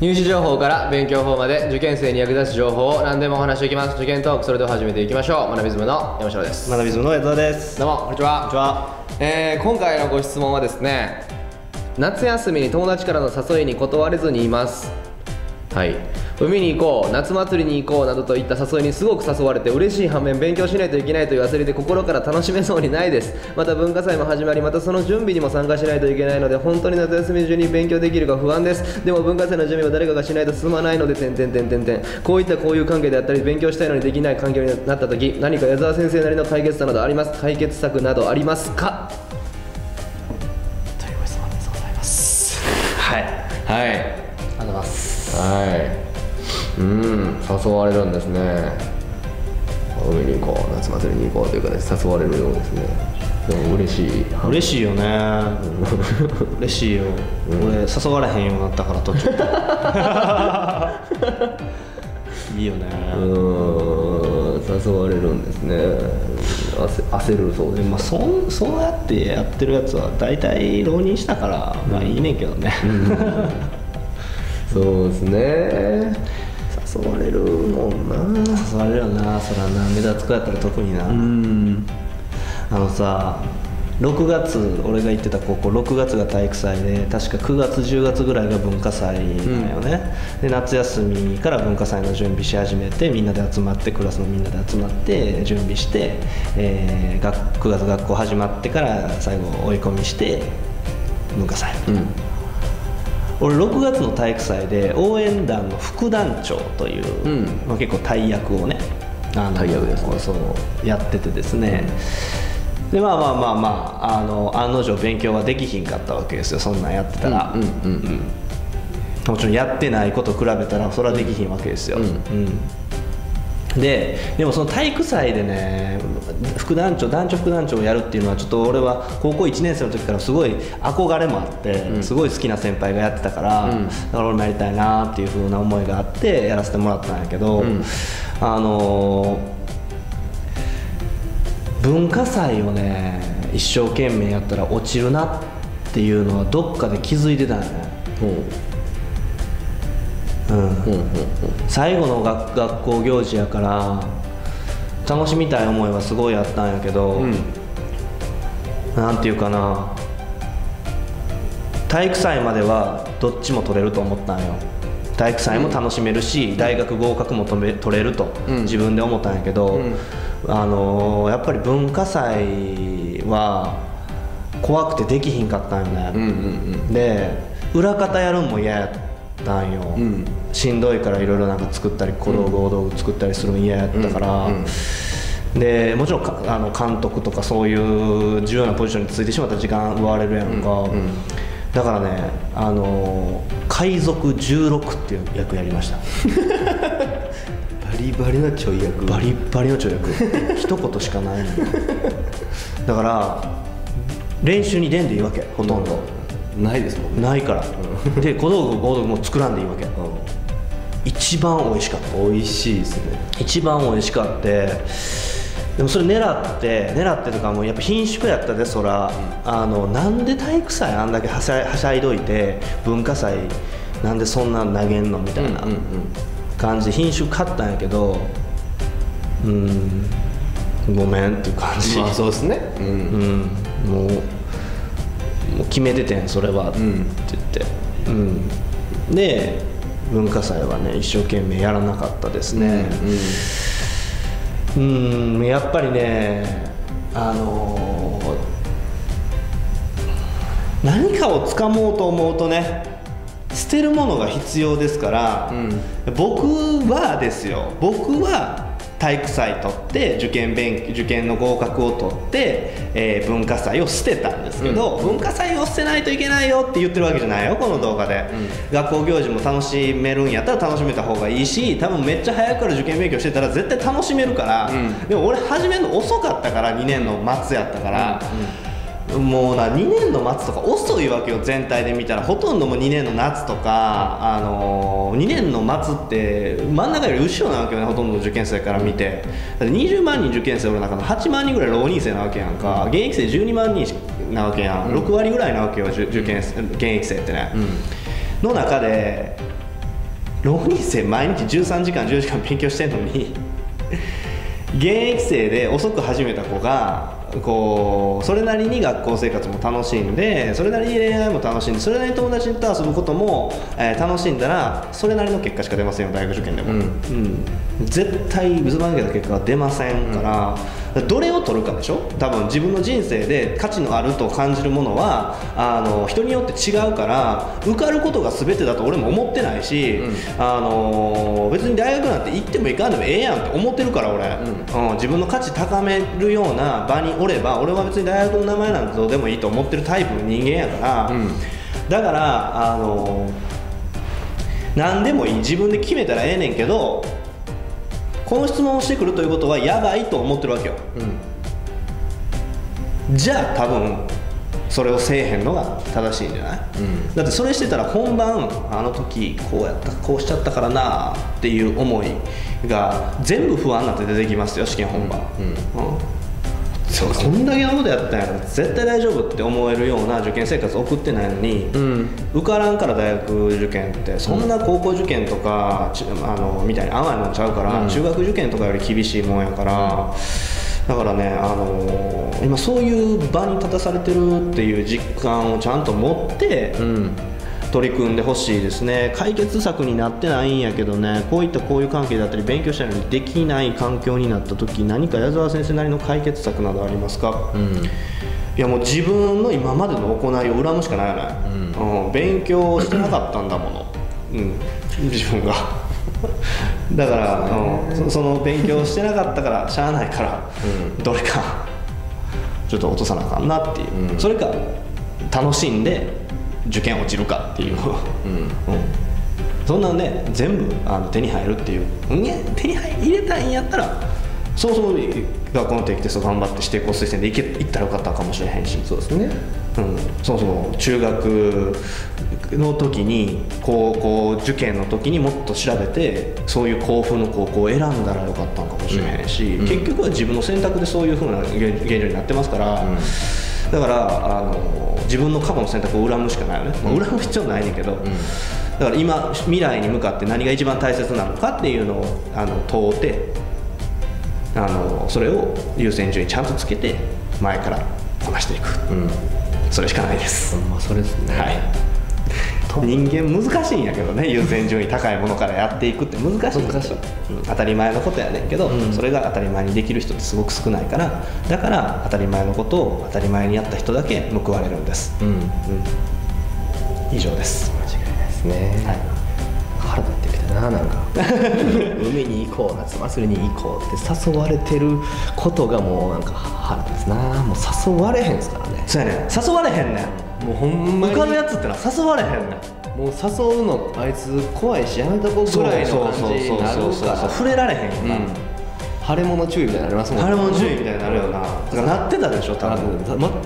入試情報から勉強法まで受験生に役立つ情報を何でもお話していきます。受験トークそれでは始めていきましょう。学びズムの山城です。学びズムの江田です。どうもこんにちは。こんにちは。えー今回のご質問はですね夏休みに友達からの誘いに断れずにいます。はい海に行こう夏祭りに行こうなどといった誘いにすごく誘われて嬉しい反面勉強しないといけないという焦りで心から楽しめそうにないですまた文化祭も始まりまたその準備にも参加しないといけないので本当に夏休み中に勉強できるか不安です。でも文化祭の準備は誰かがしないと進まないので点々点々点々こういった交友関係であったり勉強したいのにできない環境になった時何か矢沢先生なりの解決策などあります解決策などありますか？とい。うご質問でござい。ますはい。ありはいがとうございます。はいうん誘われるんですね。海に行こう夏祭りに行こうというかね誘われるようですね。でも嬉しい嬉しいよね。嬉しいよ、俺誘われへんようになったから途中 いいよね、うーん誘われるんですね。焦焦るそうででまあ、そそうやってやってるやつは大体浪人したからまあいいねんけどね、そうですね誘われるもんな。誘われるよな。そらな目立つ子やったら特にな、うん。あのさ6月俺が行ってた高校6月が体育祭で確か9月10月ぐらいが文化祭なんよね、で夏休みから文化祭の準備し始めてみんなで集まってクラスのみんなで集まって準備して、えー学9月学校始まってから最後追い込みして文化祭、うん俺6月の体育祭で応援団の副団長という、うん。まあ、結構大役をねあの大役ですね。そうやっててですね、でまあまあまあまああの案の定勉強はできひんかったわけですよ。そんなんやってたら、うん。うん。もちろんやってないこと比べたらそれはできひんわけですよ、うん。うんででもその体育祭でね副団長団長副団長をやるっていうのはちょっと俺は高校1年生の時からすごい憧れもあって、すごい好きな先輩がやってたから、うん。だから俺もやりたいなっていう風な思いがあってやらせてもらったんやけど、ん。ああのー文化祭をね一生懸命やったら落ちるなっていうのはどっかで気づいてたんやね。うんう。んうん最後の学校行事やから楽しみたい思いはすごいあったん。やけど、うん。なん。ていうかな体育祭まではどっちも取れると思ったん。よ体育祭も楽しめるし、大学合格も取れ取れると自分で思ったん。やけど、うん。あのーやっぱり文化祭は怖くてできひん。かったん。よね、で裏方やるん。も嫌やったんよ、うん。しんどいからいろいろなんか作ったり小道具大道具作ったりするの嫌やったから、でもちろんかあの監督とかそういう重要なポジションについてしまったら時間奪われるやんか、うんうんだからねあの海賊16っていう役やりました。バリバリのちょい役。バリッバリの跳躍一言しかないだから練習に出んでいいわけほとんど、ないですもんね。ないから。で小道具大道具も作らんでいいわけ。一番美味しかった。美味しいですね。一番美味しかって。でもそれ狙って狙ってとかもうやっぱ貧縮やったでそら、あのなんで体育祭あんだけはしゃはしゃいどいて文化祭なんでそんなん投げんのみたいなうんうん感じで貧縮勝ったんやけどうんごめんっていう感じ、まあそうですね。うん。うん、もうもう決めててんそれはってん言って、うん。で文化祭はね一生懸命やらなかったですね。うんやっぱりねあのー何かを掴もうと思うとね捨てるものが必要ですから、僕はですよ。僕は体育祭取って受験勉受験の合格を取って、えー文化祭を捨てたんですけど、文化祭を捨てないといけないよって言ってるわけじゃないよこの動画で、学校行事も楽しめるんやったら楽しめた方がいいし多分めっちゃ早くから受験勉強してたら絶対楽しめるから、でも俺始めるの遅かったから2年の末やったから、もうな2年の末とか遅いわけよ全体で見たら。ほとんどもう2年の夏とか、あのー2年の末って真ん中より後ろなわけよねほとんどの受験生から見て。だって20万人受験生おる中の8万人ぐらい浪人生なわけやんか。現役生12万人なわけやん、6割ぐらいなわけよ受受験生現役生ってね、の中で浪人生毎日13時間10時間勉強してんのに現役生で遅く始めた子がこうそれなりに学校生活も楽しんでそれなりに恋愛も楽しんでそれなりに友達と遊ぶことも、えー楽しんだらそれなりの結果しか出ませんよ大学受験でも、うん。うん。絶対ずば抜けた結果は出ませんから、どれを取るかでしょ？多分自分の人生で価値のあると感じるものはあの人によって違うから受かることが全てだと俺も思ってないし、うん。あの別に大学なんて行っても行かんでもええやんって思ってるから俺、うん自分の価値高めるような場におれば俺は別に大学の名前なんてどうでもいいと思ってるタイプの人間やから、うん。だからあの何でもいい。自分で決めたらええねんけどこの質問をしてくるということはやばいと思ってるわけよ。うん。じゃあ多分それをせえへんのが正しいんじゃない、うん。だってそれしてたら本番あの時こうやったこうしちゃったからなっていう思いが全部不安になって出てきますよ試験本番、うんそうこんだけのことやったんやろ絶対大丈夫って思えるような受験生活送ってないのに、うん。受からんから大学受験ってそんな高校受験とか、ちあのみたいに甘いもんちゃうから、うん。中学受験とかより厳しいもんやから、だからね、あの今そういう場に立たされてるっていう実感をちゃんと持ってうん取り組んでほしいですね。解決策になってないんやけどね。こういった交友関係だったり勉強したのにできない環境になった時何か矢沢先生なりの解決策などありますか、うん。いやもう自分の今までの行いを恨むしかないよね、うん。勉強してなかったんだもの、うん、自分が。だからうん。そその勉強してなかったからしゃあないから、どれかちょっと落とさなあかんなっていう、うん。それか楽しんで受験落ちるかっていう、うん。うん。そんなんね全部あの手に入るっていう、うん。ね手に入入れたいんやったらそもそも学校の定期テスト頑張って指定校推薦でいけ行ったらよかったかもしれへんし。そうですね。うん、そもそも中学の時に高校受験の時にもっと調べてそういう校風の高校を選んだらよかったのかもしれへんし、うん。結局は自分の選択でそういうふうな現現状になってますから、うんだからあの自分の過去の選択を恨むしかないよね、まあ、恨む必要ないねんけど、だから今未来に向かって何が一番大切なのかっていうのをあの問うてあのそれを優先順位ちゃんとつけて前からこなしていく。うん。それしかないです、まそれですね。はい人間難しいんやけどね 優先順位高いものからやっていくって難しい難しい。うん。当たり前のことやねんけど、うん。それが当たり前にできる人ってすごく少ないからだから当たり前のことを当たり前にやった人だけ報われるんです、うん。うん、以上です。間違いないですね、はいななんか。海に行こう夏祭りに行こうって誘われてることがもうなんか腹立つな。もう誘われへんすからね。そうやねん。誘われへんねん。もうほんまに。受かるやつってのは誘われへんねん。もう誘うのあいつ怖いしやめとこうぐらいの感じになるから。触れられへんよな、うん腫れ物注意みたいになりますもんあれも注意みたいになるよな。だからなってたでしょ多あ分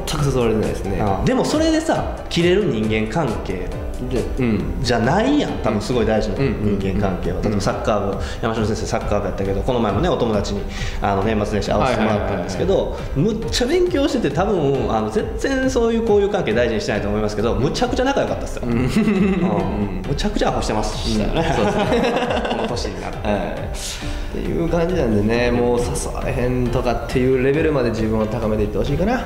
全く誘われてないですね。あでもそれでさ切れる人間関係でうん。じゃないやん。多分すごい大事なうん人間関係は。例えばサッカー部山城先生サッカー部やったけどこの前もねお友達にあの年末年始会わせてもらったんですけどむっちゃ勉強してて多分あの全然そういう交友関係大事にしてないと思いますけどむちゃくちゃ仲良かったですよ、うん。むちゃくちゃアホしてまし。たよね、そうです この年になって、はい、っていう感じなんでねもう誘われへんとかっていうレベルまで自分を高めていってほしいかな。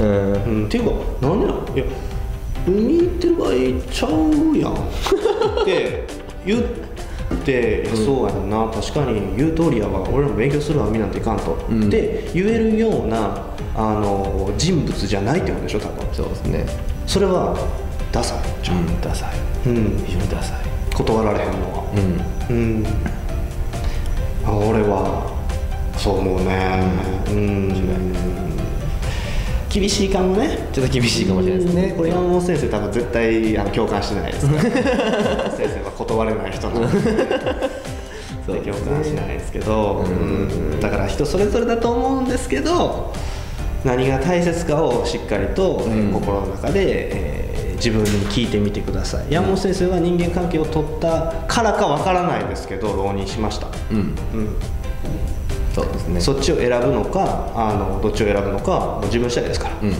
うん。うん、っていうかなんでなんいや海行ってる場合ちゃうやん。って言って、そうやんな。確かに言う通りやわ。俺らも勉強するわ海なんていかんと、うん。って言えるようなあの人物じゃないってことでしょ多分。そうですね。それはダサい。じゃん、うんダサい。うん。非常にダサい。断られへんのは。うん。うん。あ俺はそう思うね。うん。厳しいかもね。ちょっと厳しいかもしれないですね。これ山本先生多分絶対あの共感してないですね。先生は断れない人なので。共感しないですけど、うん。うん。だから人それぞれだと思うんですけど何が大切かをしっかりと、えーうん。心の中で、えー自分に聞いてみてください。山本先生は人間関係を取ったからかわからないですけど浪人しました、うん。うんそうですね。そっちを選ぶのかあのどっちを選ぶのかもう自分次第ですから、うん。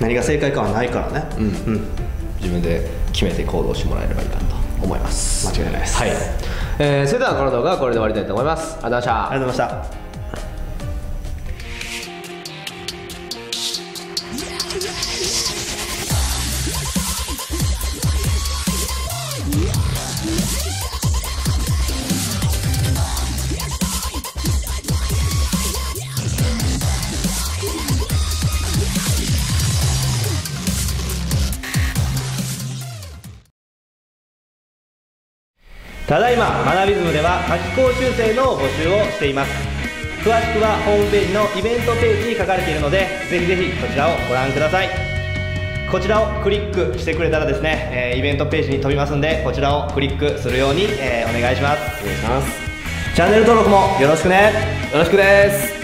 何が正解かはないからね。うん。うん。自分で決めて行動してもらえればいいかと思います。間違いないです。はい、えーそれではこの動画はこれで終わりたいと思います。ありがとうございました。ありがとうございましたただいま学びズムでは夏期講習生の募集をしています。詳しくはホームページのイベントページに書かれているのでぜひぜひこちらをご覧ください。こちらをクリックしてくれたらですね、えーイベントページに飛びますんでこちらをクリックするように、えーお願いします。お願いします。チャンネル登録もよろしくね。よろしくです